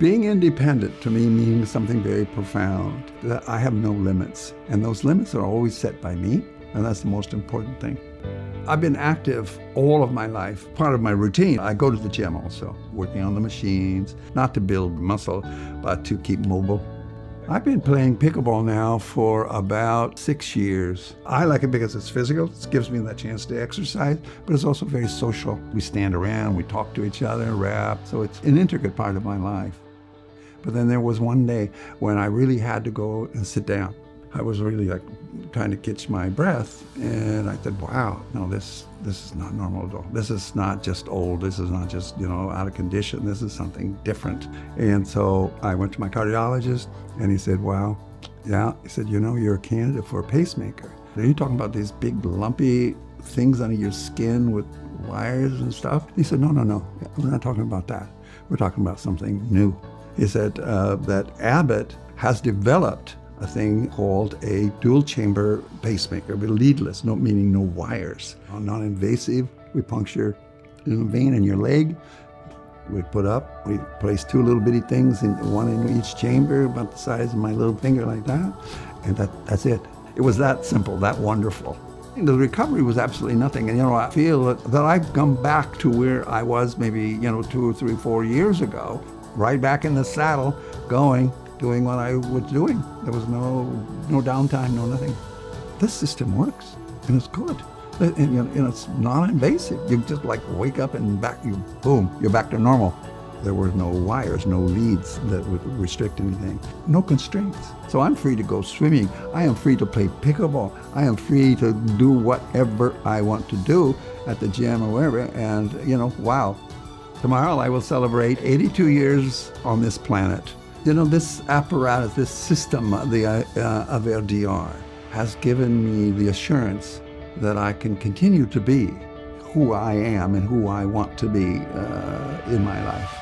Being independent to me means something very profound, that I have no limits. And those limits are always set by me, and that's the most important thing. I've been active all of my life, part of my routine. I go to the gym also, working on the machines, not to build muscle, but to keep mobile. I've been playing pickleball now for about six years. I like it because it's physical, it gives me that chance to exercise, but it's also very social. We stand around, we talk to each other, rap, so it's an intricate part of my life. But then there was one day when I really had to go and sit down. I was really like trying to catch my breath, and I said, "Wow, no, this this is not normal at all. This is not just old. This is not just you know out of condition. This is something different." And so I went to my cardiologist, and he said, "Wow, yeah." He said, "You know, you're a candidate for a pacemaker. Are you talking about these big lumpy things under your skin with wires and stuff?" He said, "No, no, no. We're not talking about that. We're talking about something new." He said uh, that Abbott has developed a thing called a dual chamber pacemaker, but leadless, no, meaning no wires. Non invasive, we puncture a vein in your leg. We put up, we place two little bitty things, in, one in each chamber, about the size of my little finger, like that, and that, that's it. It was that simple, that wonderful. The recovery was absolutely nothing. And, you know, I feel that, that I've come back to where I was maybe, you know, two or three, four years ago, right back in the saddle, going, doing what I was doing. There was no no downtime, no nothing. This system works, and it's good. And, and, and it's non-invasive. You just like wake up and back, you boom, you're back to normal. There were no wires, no leads that would restrict anything, no constraints. So I'm free to go swimming. I am free to play pickleball. I am free to do whatever I want to do at the gym or wherever. And, you know, wow. Tomorrow I will celebrate 82 years on this planet. You know, this apparatus, this system of, the, uh, AVEIR DR has given me the assurance that I can continue to be who I am and who I want to be uh, in my life.